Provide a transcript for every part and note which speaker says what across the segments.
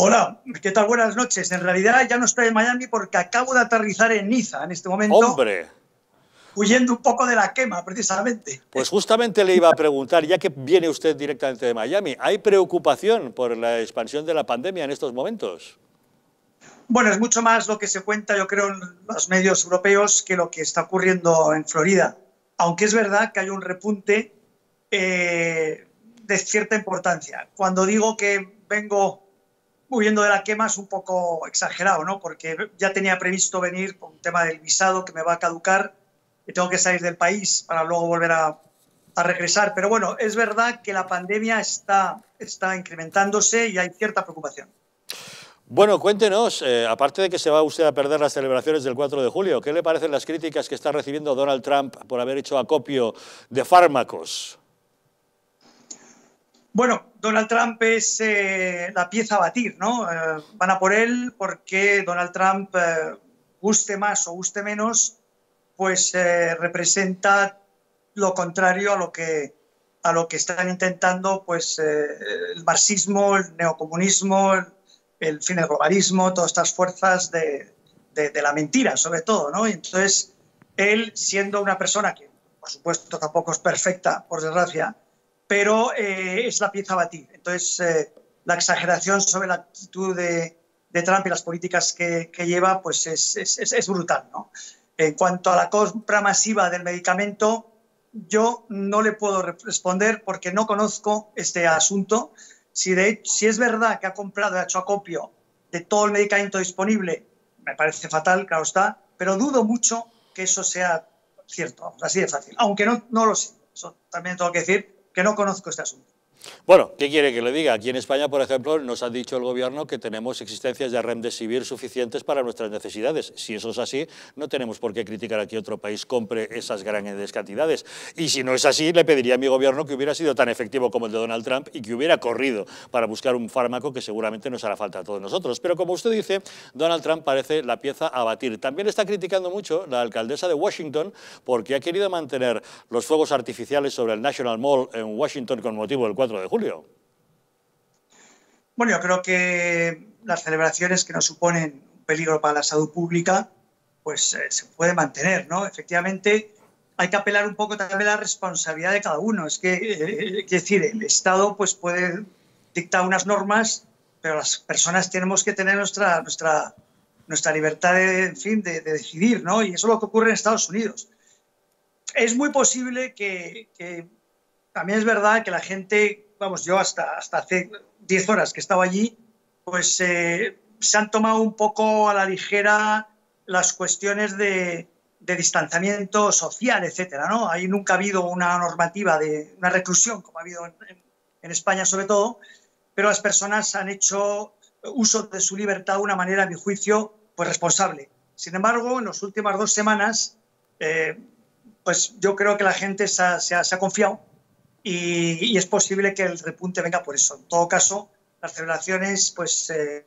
Speaker 1: Hola, ¿qué tal? Buenas noches. En realidad ya no estoy en Miami porque acabo de aterrizar en Niza en este momento.
Speaker 2: ¡Hombre!
Speaker 1: Huyendo un poco de la quema, precisamente.
Speaker 2: Pues justamente le iba a preguntar, ya que viene usted directamente de Miami, ¿hay preocupación por la expansión de la pandemia en estos momentos?
Speaker 1: Bueno, es mucho más lo que se cuenta, yo creo, en los medios europeos que lo que está ocurriendo en Florida. Aunque es verdad que hay un repunte eh, de cierta importancia. Cuando digo que vengo huyendo de la quema es un poco exagerado, ¿no? Porque ya tenía previsto venir con un tema del visado que me va a caducar y tengo que salir del país para luego volver a, regresar. Pero bueno, es verdad que la pandemia está, está incrementándose y hay cierta preocupación.
Speaker 2: Bueno, cuéntenos, eh, aparte de que se va usted a perder las celebraciones del 4 de julio, ¿qué le parecen las críticas que está recibiendo Donald Trump por haber hecho acopio de fármacos?
Speaker 1: Bueno, Donald Trump es eh, la pieza a batir, ¿no? Eh, van a por él porque Donald Trump, eh, guste más o guste menos, pues eh, representa lo contrario a lo que a lo que están intentando pues el marxismo, el neocomunismo, el, el, fin, globalismo, todas estas fuerzas de, de, de, la mentira, sobre todo, ¿no? Y entonces, él, siendo una persona que, por supuesto, tampoco es perfecta, por desgracia, pero eh, es la pieza a batir. Entonces, eh, la exageración sobre la actitud de, de Trump y las políticas que, que lleva, pues es, es, es, brutal. ¿no? En cuanto a la compra masiva del medicamento, yo no le puedo responder porque no conozco este asunto. Si, de, si es verdad que ha comprado ha hecho acopio de todo el medicamento disponible, me parece fatal, claro está, pero dudo mucho que eso sea cierto, así de fácil, aunque no, no lo sé. Eso también tengo que decir que no conozco este asunto.
Speaker 2: Bueno, ¿qué quiere que le diga? Aquí en España, por ejemplo, nos ha dicho el Gobierno que tenemos existencias de remdesivir suficientes para nuestras necesidades. Si eso es así, no tenemos por qué criticar a que otro país compre esas grandes cantidades. Y si no es así, le pediría a mi Gobierno que hubiera sido tan efectivo como el de Donald Trump y que hubiera corrido para buscar un fármaco que seguramente nos hará falta a todos nosotros. Pero como usted dice, Donald Trump parece la pieza a batir. También está criticando mucho la alcaldesa de Washington porque ha querido mantener los fuegos artificiales sobre el National Mall en Washington con motivo del 4 de julio.
Speaker 1: Bueno, yo creo que las celebraciones que no suponen un peligro para la salud pública, pues eh, se puede mantener, ¿no? Efectivamente, hay que apelar un poco también a la responsabilidad de cada uno. Es que, eh, es decir, el Estado pues puede dictar unas normas, pero las personas tenemos que tener nuestra, nuestra, nuestra libertad de, en fin, de, de decidir, ¿no? Y eso es lo que ocurre en Estados Unidos. Es muy posible que también es verdad que la gente vamos, yo hasta, hasta hace 10 horas que estaba allí, pues eh, se han tomado un poco a la ligera las cuestiones de, distanciamiento social, etcétera, ¿no? Ahí nunca ha habido una normativa de una reclusión, como ha habido en, España sobre todo, pero las personas han hecho uso de su libertad de una manera, a mi juicio, pues responsable. Sin embargo, en las últimas dos semanas, eh, pues yo creo que la gente se se ha confiado y, y, es posible que el repunte venga por eso. En todo caso, las celebraciones, pues... Eh...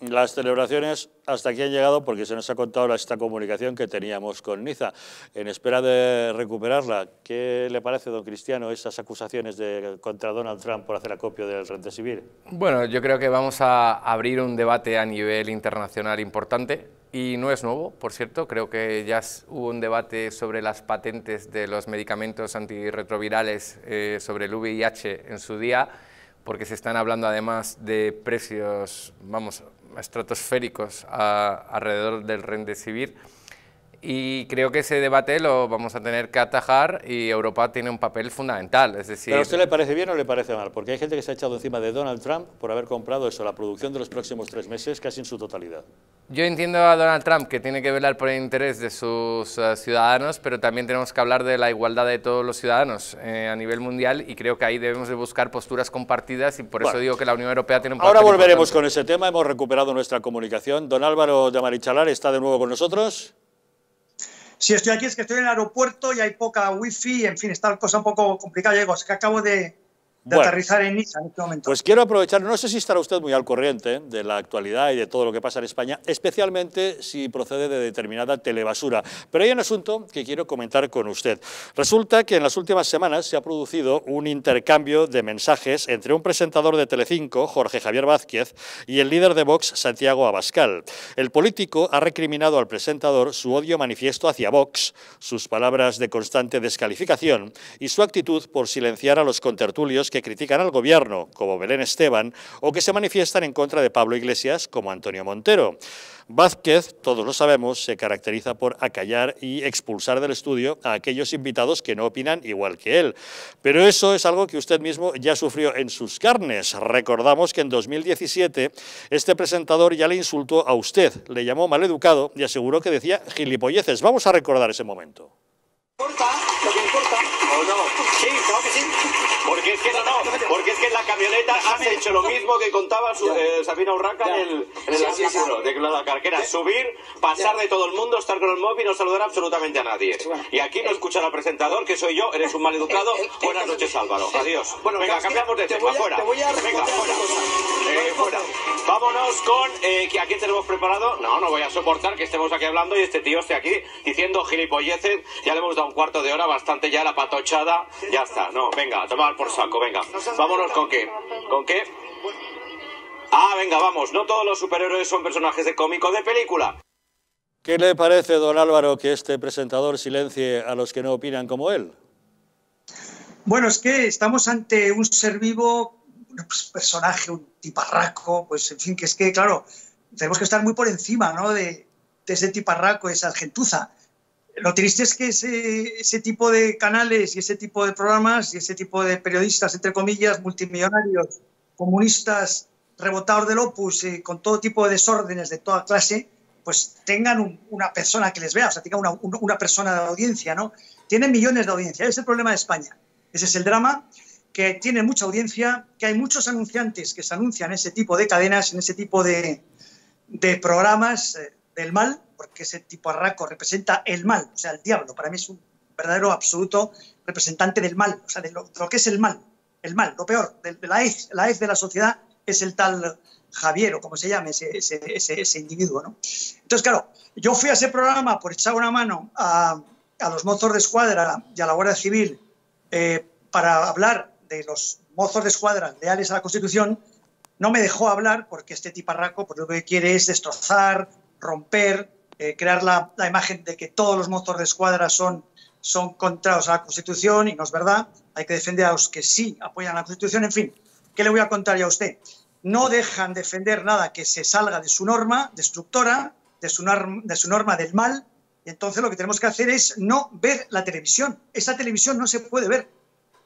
Speaker 2: Las celebraciones hasta aquí han llegado porque se nos ha contado esta comunicación que teníamos con Niza. En espera de recuperarla, ¿qué le parece, don Cristiano, esas acusaciones de, contra Donald Trump por hacer acopio del Frente Civil?
Speaker 3: Bueno, yo creo que vamos a abrir un debate a nivel internacional importante y no es nuevo, por cierto, creo que ya hubo un debate sobre las patentes de los medicamentos antirretrovirales eh, sobre el VIH en su día, porque se están hablando además de precios, vamos, estratosféricos a, alrededor del Remdesivir y creo que ese debate lo vamos a tener que atajar y Europa tiene un papel fundamental, es decir...
Speaker 2: ¿Pero a usted le parece bien o le parece mal? Porque hay gente que se ha echado encima de Donald Trump por haber comprado eso, la producción de los próximos tres meses, casi en su totalidad.
Speaker 3: Yo entiendo a Donald Trump que tiene que velar por el interés de sus uh, ciudadanos, pero también tenemos que hablar de la igualdad de todos los ciudadanos eh, a nivel mundial y creo que ahí debemos de buscar posturas compartidas y por bueno, eso digo que la Unión Europea tiene un papel
Speaker 2: Ahora volveremos
Speaker 3: importante.
Speaker 2: con ese tema, hemos recuperado nuestra comunicación. Don Álvaro de Marichalar está de nuevo con nosotros.
Speaker 1: Si estoy aquí es que estoy en el aeropuerto y hay poca wifi, en fin, está la cosa un poco complicada. Llego, es que acabo de, de aterrizar en Niza en este momento.
Speaker 2: Pues quiero aprovechar, no sé si estará usted muy al corriente de la actualidad y de todo lo que pasa en España, especialmente si procede de determinada telebasura. Pero hay un asunto que quiero comentar con usted. Resulta que en las últimas semanas se ha producido un intercambio de mensajes entre un presentador de Telecinco, Jorge Javier Vázquez, y el líder de Vox, Santiago Abascal. El político ha recriminado al presentador su odio manifiesto hacia Vox, sus palabras de constante descalificación y su actitud por silenciar a los contertulios que critican al gobierno, como Belén Esteban, o que se manifiestan en contra de Pablo Iglesias, como Antonio Montero. Vázquez, todos lo sabemos, se caracteriza por acallar y expulsar del estudio a aquellos invitados que no opinan igual que él. Pero eso es algo que usted mismo ya sufrió en sus carnes. Recordamos que en 2017 este presentador ya le insultó a usted, le llamó maleducado y aseguró que decía gilipolleces. Vamos a recordar ese momento.
Speaker 4: ¿Lo que. Sí, claro que sí. Porque es que no, no, porque es que en la camioneta has hecho lo mismo que contaba su, eh, Sabina Urraca en el, en el
Speaker 5: Sí,
Speaker 4: de la carquera. Subir, pasar de todo el mundo, estar con el móvil y no saludar absolutamente a nadie. Y aquí no escuchar al presentador, que soy yo, eres un maleducado.
Speaker 5: El- el- el
Speaker 4: Buenas noches, Álvaro. Adiós.
Speaker 5: Bueno,
Speaker 4: Venga, cambiamos de
Speaker 5: te
Speaker 4: tema.
Speaker 5: voy a-
Speaker 4: fuera.
Speaker 5: te voy a
Speaker 4: Venga. Eh, fuera. Vámonos con... Eh, ¿A quién tenemos preparado? No, no voy a soportar que estemos aquí hablando y este tío esté aquí diciendo gilipolleces. Ya le hemos dado un cuarto de hora, bastante ya la patochada. Ya está. No, venga, a tomar por saco, venga. Vámonos con qué. ¿Con qué? Ah, venga, vamos. No todos los superhéroes son personajes de cómic o de película.
Speaker 2: ¿Qué le parece, don Álvaro, que este presentador silencie a los que no opinan como él?
Speaker 1: Bueno, es que estamos ante un ser vivo, un pues, personaje, un tiparraco, pues en fin, que es que, claro, tenemos que estar muy por encima ¿no? de, de ese tiparraco, esa gentuza. Lo triste es que ese, tipo de canales y ese tipo de programas y ese tipo de periodistas, entre comillas, multimillonarios, comunistas, rebotados del opus, y con todo tipo de desórdenes de toda clase, pues tengan un- una persona que les vea, o sea, tengan una, un- una persona de audiencia, ¿no? Tienen millones de audiencia, ese es el problema de España. Ese es el drama, que tiene mucha audiencia, que hay muchos anunciantes que se anuncian en ese tipo de cadenas, en ese tipo de, de programas eh, del mal, porque ese tipo arraco representa el mal, o sea, el diablo. Para mí es un verdadero absoluto representante del mal, o sea, de lo, que es el mal, el mal, lo peor, de, la hez, la hez de la sociedad es el tal Javier, o como se llame ese, ese, ese, individuo, ¿no? Entonces, claro, yo fui a ese programa por echar una mano a, a los mozos de escuadra y a la Guardia Civil eh, para hablar de los mozos de escuadra leales a la Constitución, no me dejó hablar porque este tiparraco pues, lo que quiere es destrozar, romper, eh, crear la, imagen de que todos los mozos de escuadra son, son contrarios a la Constitución y no es verdad. Hay que defender a los que sí apoyan la Constitución. En fin, ¿qué le voy a contar ya a usted? No dejan defender nada que se salga de su norma destructora, de su, de su norma del mal, y entonces lo que tenemos que hacer es no ver la televisión. Esa televisión no se puede ver.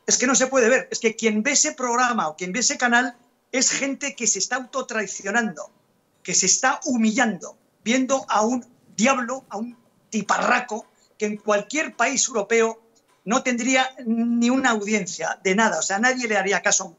Speaker 1: Es que no se puede ver. Es que quien ve ese programa o quien ve ese canal es gente que se está autotraicionando, que se está humillando, viendo a un diablo, a un tiparraco que en cualquier país europeo no tendría ni una audiencia de nada. O sea, nadie le haría caso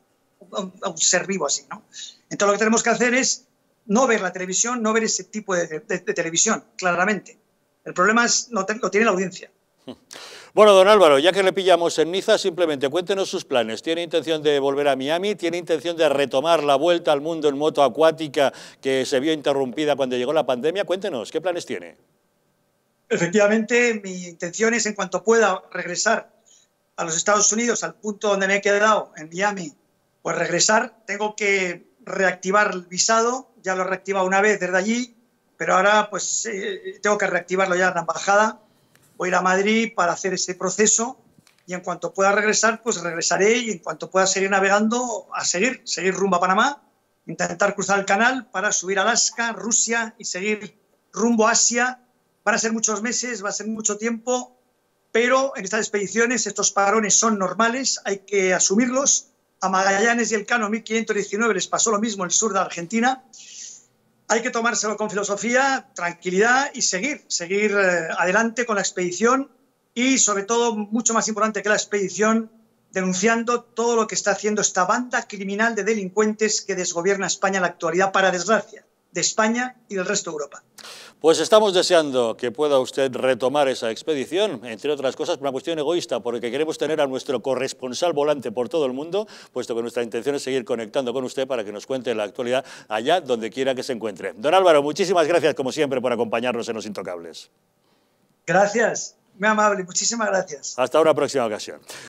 Speaker 1: a un, ser vivo así, ¿no? Entonces lo que tenemos que hacer es no ver la televisión, no ver ese tipo de televisión, claramente. El problema es lo, lo tiene la audiencia.
Speaker 2: Bueno, don Álvaro, ya que le pillamos en Niza, simplemente cuéntenos sus planes. ¿Tiene intención de volver a Miami? ¿Tiene intención de retomar la vuelta al mundo en moto acuática que se vio interrumpida cuando llegó la pandemia? Cuéntenos, ¿qué planes tiene?
Speaker 1: Efectivamente, mi intención es, en cuanto pueda, regresar a los Estados Unidos, al punto donde me he quedado, en Miami, pues regresar. Tengo que reactivar el visado, ya lo he reactivado una vez desde allí, pero ahora pues eh, tengo que reactivarlo ya en la embajada. Voy a ir a Madrid para hacer ese proceso y en cuanto pueda regresar, pues regresaré y en cuanto pueda seguir navegando, a seguir, seguir rumbo a Panamá, intentar cruzar el canal para subir a Alaska, Rusia y seguir rumbo a Asia. Van a ser muchos meses, va a ser mucho tiempo, pero en estas expediciones estos parones son normales, hay que asumirlos. A Magallanes y el Cano 1519 les pasó lo mismo en el sur de Argentina. Hay que tomárselo con filosofía, tranquilidad y seguir, seguir eh, adelante con la expedición y sobre todo, mucho más importante que la expedición, denunciando todo lo que está haciendo esta banda criminal de delincuentes que desgobierna España en la actualidad, para desgracia de España y del resto de Europa.
Speaker 2: Pues estamos deseando que pueda usted retomar esa expedición, entre otras cosas por una cuestión egoísta, porque queremos tener a nuestro corresponsal volante por todo el mundo, puesto que nuestra intención es seguir conectando con usted para que nos cuente la actualidad allá donde quiera que se encuentre. Don Álvaro, muchísimas gracias como siempre por acompañarnos en Los Intocables.
Speaker 1: Gracias, muy amable, muchísimas gracias.
Speaker 2: Hasta una próxima ocasión.